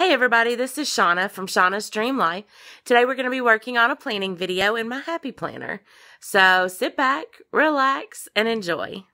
Hey everybody, this is Shawna from Shawna's Dream Life. Today we're going to be working on a planning video in my Happy Planner. So sit back, relax, and enjoy.